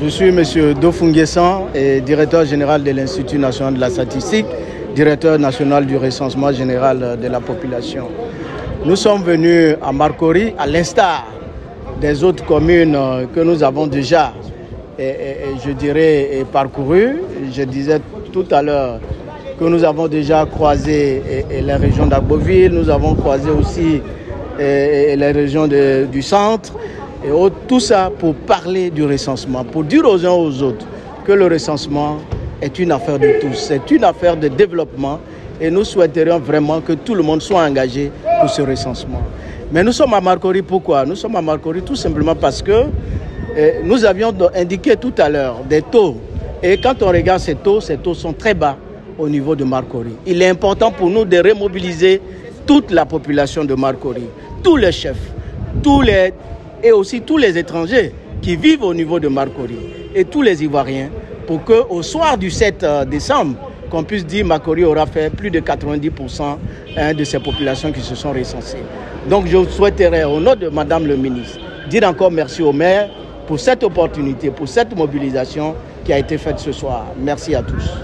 Je suis M. Dofunguessan, directeur général de l'Institut national de la statistique, directeur national du recensement général de la population. Nous sommes venus à Marcory, à l'instar des autres communes que nous avons déjà, je dirais, parcourues. Je disais tout à l'heure que nous avons déjà croisé les régions d'Agboville, nous avons croisé aussi les régions du centre, et tout ça pour parler du recensement, pour dire aux uns aux autres que le recensement est une affaire de tous, c'est une affaire de développement et nous souhaiterions vraiment que tout le monde soit engagé pour ce recensement. Mais nous sommes à Marcory pourquoi? Nous sommes à Marcory tout simplement parce que eh, nous avions indiqué tout à l'heure des taux et quand on regarde ces taux, ces taux sont très bas au niveau de Marcory. Il est important pour nous de remobiliser toute la population de Marcory, tous les chefs, tous les et aussi tous les étrangers qui vivent au niveau de Marcory et tous les Ivoiriens pour qu'au soir du 7 euh, décembre, qu'on puisse dire Marcory aura fait plus de 90% hein, de ces populations qui se sont recensées. Donc je souhaiterais, au nom de Madame le ministre, dire encore merci au maire pour cette opportunité, pour cette mobilisation qui a été faite ce soir. Merci à tous.